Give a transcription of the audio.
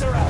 Viscera!